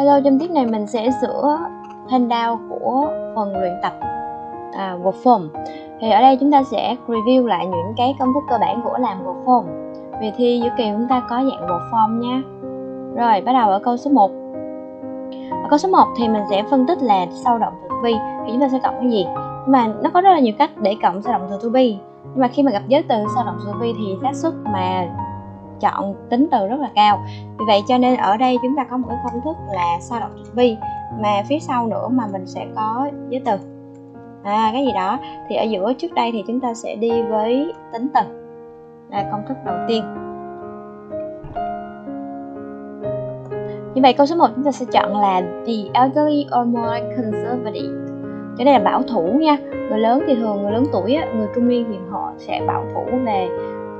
Hello, trong tiết này mình sẽ sửa handout của phần luyện tập à, Wordform Thì ở đây chúng ta sẽ review lại những cái công thức cơ bản của làm Wordform Vì thi giữa kỳ chúng ta có dạng Wordform nha. Rồi, bắt đầu ở câu số 1 Ở câu số 1 thì mình sẽ phân tích là sau động từ to be. Thì chúng ta sẽ cộng cái gì? Nhưng mà nó có rất là nhiều cách để cộng sau động từ to be. Nhưng mà khi mà gặp giới từ sau động từ to be thì xác suất mà chọn tính từ rất là cao. Vì vậy cho nên ở đây chúng ta có một cái công thức là sao động to be mà phía sau nữa mà mình sẽ có giới từ à cái gì đó. Thì ở giữa trước đây thì chúng ta sẽ đi với tính từ. Là công thức đầu tiên. Như vậy câu số 1 chúng ta sẽ chọn là the elderly or more conservative. Cái đây là bảo thủ nha. Người lớn thì thường, người lớn tuổi người trung niên thì họ sẽ bảo thủ về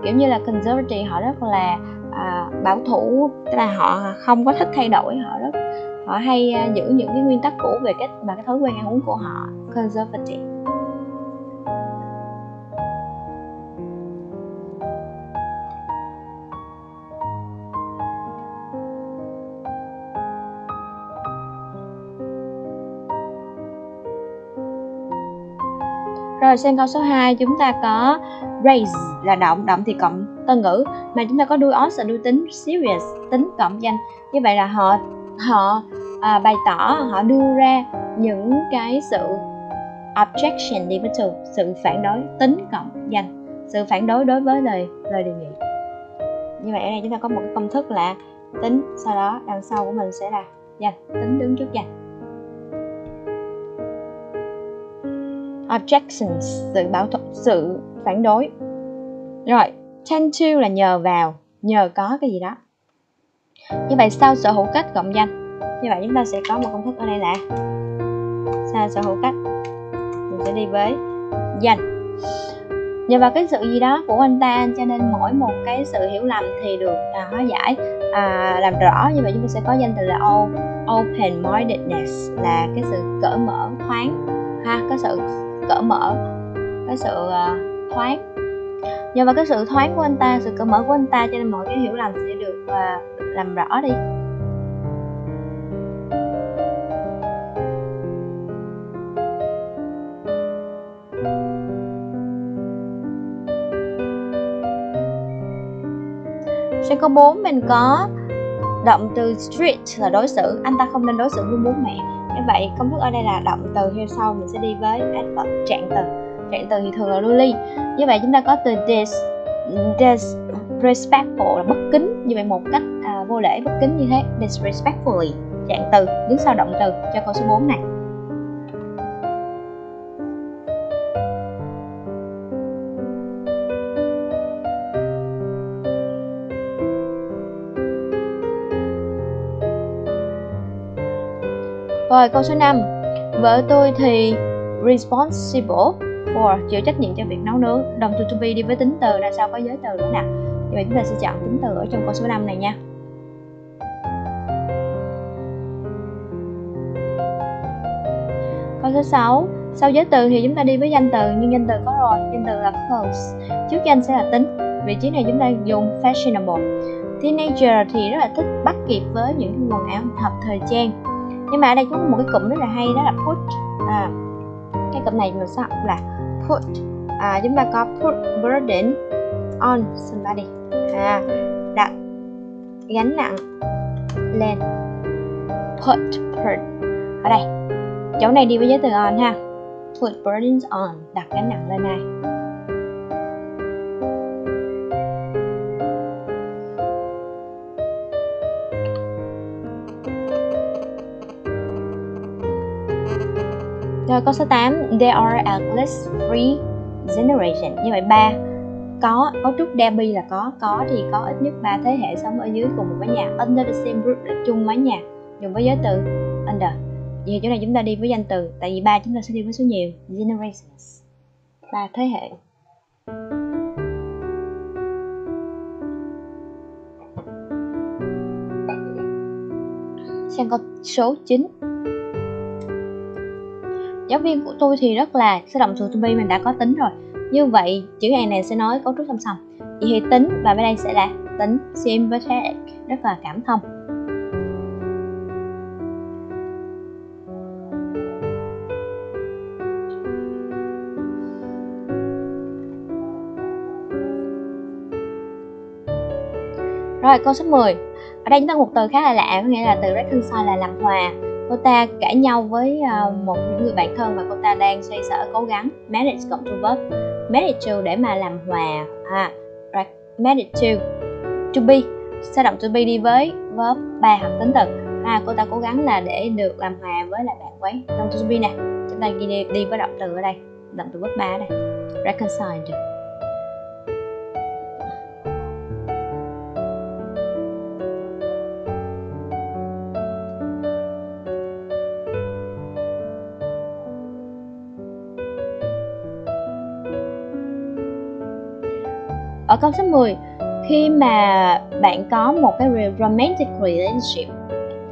kiểu như là conservative họ rất là à, bảo thủ tức là họ không có thích thay đổi họ rất họ hay à, giữ những cái nguyên tắc cũ về cách và cái thói quen ăn uống của họ conservative. Rồi sang câu số 2 chúng ta có raise là động, động thì cộng tân ngữ mà chúng ta có đuôi os là đuôi tính serious, tính cộng danh. Như vậy là họ họ à, bày tỏ, họ đưa ra những cái sự objection đi với sự sự phản đối tính cộng danh, sự phản đối đối với lời lời đề nghị. Như vậy ở đây chúng ta có một công thức là tính sau đó đằng sau của mình sẽ là danh, tính đứng trước danh. Objections sự bảo thủ sự phản đối. Rồi tend to là nhờ vào nhờ có cái gì đó. Như vậy sau sở hữu cách cộng danh. Như vậy chúng ta sẽ có một công thức ở đây là sau sở hữu cách. Mình sẽ đi với danh. Nhờ vào cái sự gì đó của anh ta cho nên mỗi một cái sự hiểu lầm thì được à, hóa giải à, làm rõ. Như vậy chúng ta sẽ có danh từ là open mindedness là cái sự cởi mở thoáng ha cái sự cởi mở cái sự uh, thoáng. Nhờ vào cái sự thoáng của anh ta sự cởi mở của anh ta cho nên mọi cái hiểu lầm sẽ được uh, làm rõ đi. Sang câu 4 mình có động từ street là đối xử. Anh ta không nên đối xử với bố mẹ như vậy công thức ở đây là động từ theo sau mình sẽ đi với adverb trạng từ. Trạng từ thì thường là luli như vậy chúng ta có từ dis disrespectful là bất kính. Như vậy một cách à, vô lễ bất kính như thế disrespectfully trạng từ đứng sau động từ cho câu số 4 này. Rồi, câu số 5 Vợ tôi thì responsible for, chịu trách nhiệm cho việc nấu nướng. Đồng từ to be đi với tính từ là sao có giới từ nữa nè. Vậy chúng ta sẽ chọn tính từ ở trong câu số 5 này nha. Câu số 6 Sau giới từ thì chúng ta đi với danh từ, Nhưng danh từ có rồi. Danh từ là close. Trước danh sẽ là tính. Vị trí này chúng ta dùng fashionable. Teenager thì rất là thích bắt kịp với những quần áo hợp thời trang nhưng mà ở đây chúng có một cái cụm rất là hay đó là put. À, cái cụm này mình sẽ học là put. À, chúng ta có put burden on somebody. À, đặt gánh nặng lên. Put put ở đây chỗ này đi với giới từ on ha. Put burdens on đặt gánh nặng lên này. Rồi câu số 8 There are at least three generation. Như vậy, ba. Có, cấu trúc Derby là có. Có thì có ít nhất ba thế hệ sống ở dưới cùng một mái nhà. Under the same roof là chung mái nhà. Dùng với giới từ. Under. Vậy chỗ này chúng ta đi với danh từ. Tại vì ba chúng ta sẽ đi với số nhiều. Generations. Ba thế hệ. Sang câu số 9 giáo viên của tôi thì rất là sẽ động từ to be mình đã có tính rồi. Như vậy, chữ hàng này sẽ nói cấu trúc song song. Vậy thì tính và bên đây sẽ là tính sympathetic rất là cảm thông. Rồi, câu số 10 Ở đây chúng ta một từ khá là lạ, Có nghĩa là từ reconcile là làm hòa cô ta cãi nhau với uh, một người bạn thân và cô ta đang xoay sở cố gắng marriage cộng to verb marriage to để mà làm hòa à right. marriage to to be sẽ động to be đi với verb ba hợp tính từ. À cô ta cố gắng là để được làm hòa với lại bạn quấy. Động to be nè chúng ta ghi đi, đi với động từ ở đây động từ verb ba đây. Reconcile ở câu số 10 khi mà bạn có một cái romantic relationship,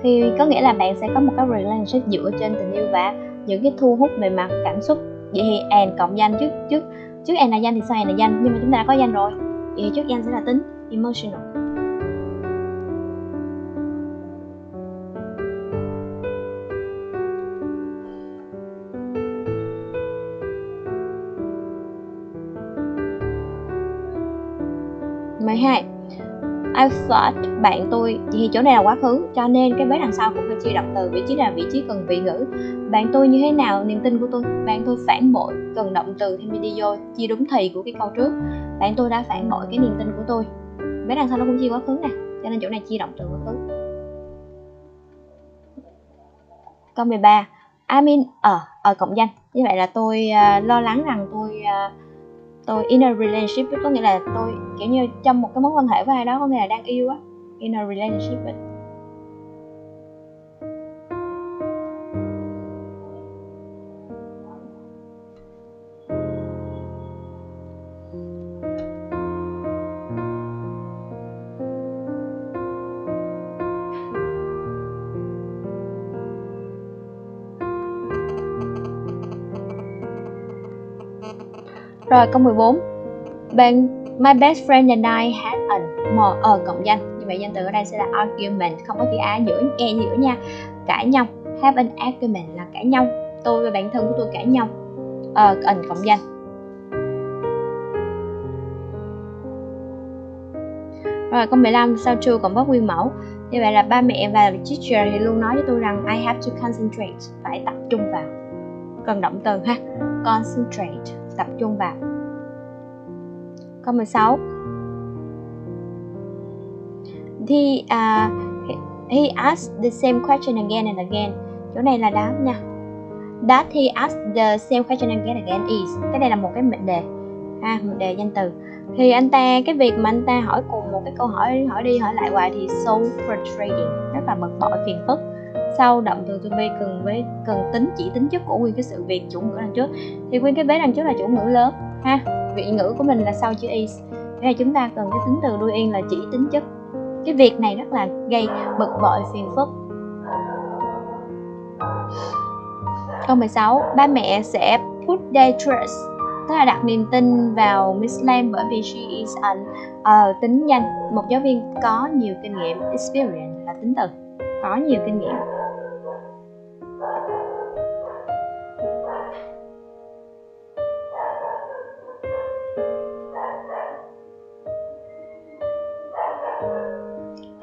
thì có nghĩa là bạn sẽ có một cái relationship dựa trên tình yêu và những cái thu hút về mặt cảm xúc. Vậy thì and cộng danh trước trước trước and là danh thì sau and là danh? Nhưng mà chúng ta đã có danh rồi. Vậy thì trước danh sẽ là tính, emotional. 12 I thought bạn tôi thì chỗ này là quá khứ cho nên cái vế đằng sau cũng phải chia động từ vị trí là vị trí cần vị ngữ. Bạn tôi như thế nào niềm tin của tôi? Bạn tôi phản bội cần động từ thêm đi vô chia đúng thì của cái câu trước. Bạn tôi đã phản bội cái niềm tin của tôi. Vế đằng sau nó cũng chia quá khứ nè cho nên chỗ này chia động từ quá khứ. Câu 13 I mean ở uh, ở cộng danh. Như vậy là tôi uh, lo lắng rằng tôi uh, tôi in a relationship, có nghĩa là tôi, kiểu như, trong một cái mối quan hệ với ai đó, có nghĩa là đang yêu á. In a relationship Rồi câu 14 Bạn My best friend and I had an more ở cộng danh. Như vậy danh từ ở đây sẽ là argument Không có chữ A giữa E giữa nha Cãi nhau. Have an argument là cãi nhau. Tôi và bạn thân của tôi cãi nhau. Ờ uh, cộng danh. Rồi câu 15 sau true cộng bất nguyên mẫu? Như vậy là ba mẹ và teacher thì luôn nói với tôi rằng I have to concentrate. Phải tập trung vào. Cần động từ ha. Concentrate tập trung vào. Câu 16 thì uh, he asked the same question again and again. Chỗ này là đáp nha. That he asked the same question again and again is. Cái này là một cái mệnh đề. Ha mệnh đề danh từ. Thì anh ta cái việc mà anh ta hỏi cùng một cái câu hỏi hỏi đi hỏi lại hoài thì so frustrating. Rất là bực bội phiền phức sau động từ to be cần với cần tính chỉ tính chất của nguyên cái sự việc chủ ngữ đằng trước. Thì nguyên cái vế đằng trước là chủ ngữ lớn ha? Vị ngữ của mình là sau chữ is. Thế là chúng ta cần cái tính từ đuôi yên là chỉ tính chất. Cái việc này rất là gây bực bội phiền phức. Câu 16 ba mẹ sẽ put their trust tức là đặt niềm tin vào Miss Lam bởi vì she is an uh, tính danh một giáo viên có nhiều kinh nghiệm experience là tính từ có nhiều kinh nghiệm.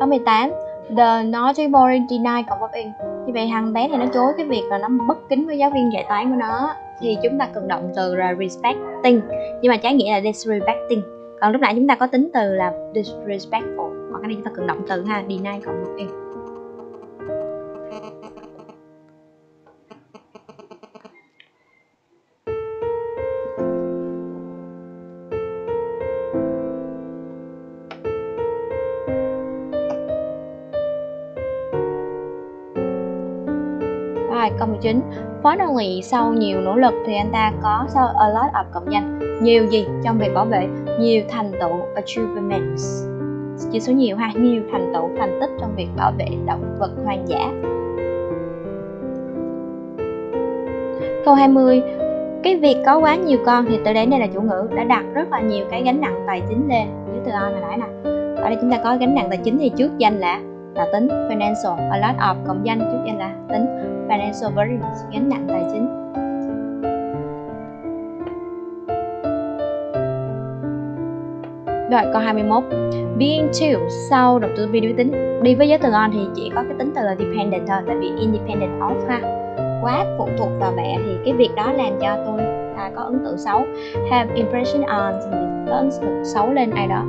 Câu 18 The naughty boy deny cộng verb in Như vậy thằng bé này nó chối cái việc là nó bất kính với giáo viên dạy toán của nó. Thì chúng ta cần động từ là respecting. Nhưng mà trái nghĩa là disrespecting. Còn lúc nãy chúng ta có tính từ là disrespectful. Còn cái này chúng ta cần động từ ha Deny cộng verb in 2019. Finally, sau nhiều nỗ lực thì anh ta có sau a lot of cộng danh. Nhiều gì trong việc bảo vệ? Nhiều thành tựu achievements. Chỉ số nhiều ha Nhiều thành tựu thành tích trong việc bảo vệ động vật hoang dã. Câu 20 Cái việc có quá nhiều con thì từ đấy đây là chủ ngữ đã đặt rất là nhiều cái gánh nặng tài chính lên. Dưới từ on hồi nãy nè Ở đây chúng ta có gánh nặng tài chính thì trước danh là là tính. Financial a lot of cộng danh trước danh là tính. Financial burden gánh nặng tài chính. Rồi câu 21 Being to sau động từ be với tính. Đi với giới từ on thì chỉ có cái tính từ là dependent thôi Tại vì independent of ha. Quá phụ thuộc vào mẹ thì cái việc đó làm cho tôi à, có ấn tượng xấu. Have impression on thì có ấn tượng xấu lên ai đó.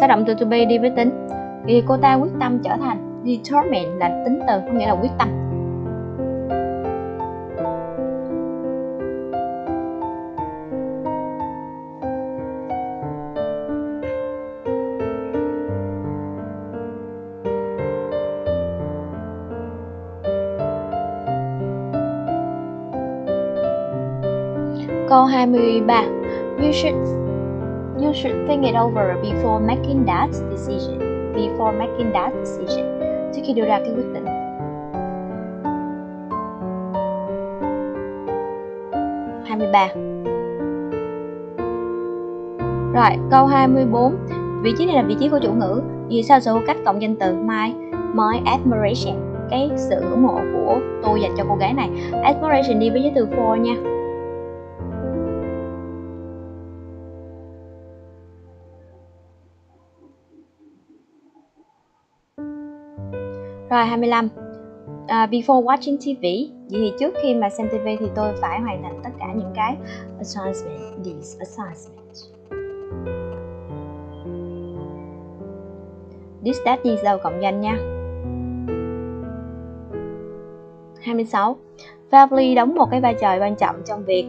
Sao động từ to be đi với tính. Thì cô ta quyết tâm trở thành Determined là tính từ, có nghĩa là quyết tâm. Câu 23 You should you should think it over before making that decision. Before making that decision. Trước khi đưa ra cái quyết định. Hai mươi ba. Rồi, câu 24 Vị trí này là vị trí của chủ ngữ. Vì sao sự cách cộng danh từ? My My admiration. Cái sự ủng hộ của tôi dành cho cô gái này. Admiration đi với giới từ for nha. Rồi 25 uh, Before watching TV Vậy thì trước khi mà xem TV thì tôi phải hoàn thành tất cả những cái assignment These assignments. This that these đâu cộng danh nha. 26 Family đóng một cái vai trò quan trọng trong việc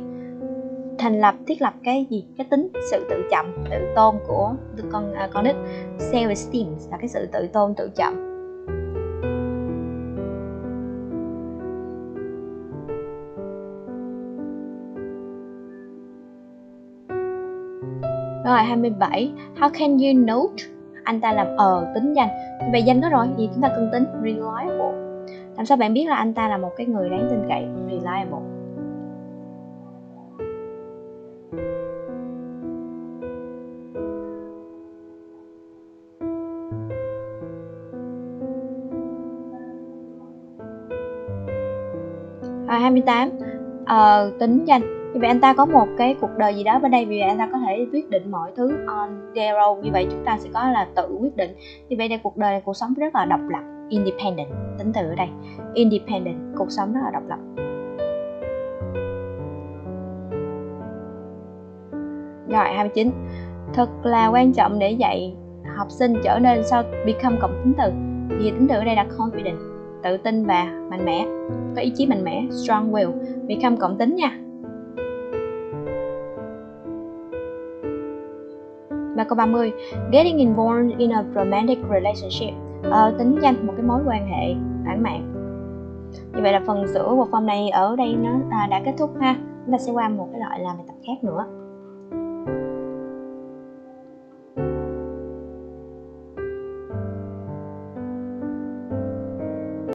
thành lập thiết lập cái gì? Cái tính sự tự trọng tự tôn của con uh, con nít. Self esteem là cái sự tự tôn tự trọng. Bài 27 How can you note? Anh ta làm ờ tính danh Về danh đó rồi, thì chúng ta cần tính, reliable. Làm sao bạn biết là anh ta là một cái người đáng tin cậy? Reliable. Rồi 28 Ờ tính danh như vậy anh ta có một cái cuộc đời gì đó bên đây vì vậy anh ta có thể quyết định mọi thứ on their own. Như vậy chúng ta sẽ có là tự quyết định. Như vậy đây cuộc đời, cuộc sống rất là độc lập, independent. Tính từ ở đây. Independent, cuộc sống rất là độc lập. Rồi 29 thật là quan trọng để dạy học sinh trở nên sau become cộng tính từ. Thì tính từ ở đây là confident, tự tin và mạnh mẽ. Có ý chí mạnh mẽ, strong will, become cộng tính nha. Và câu 30 Getting involved in a romantic relationship. Ờ, Tính danh một cái mối quan hệ lãng mạn. Như vậy là phần sửa của phần này ở đây nó à, đã kết thúc ha. Chúng ta sẽ qua một cái loại làm bài tập khác nữa.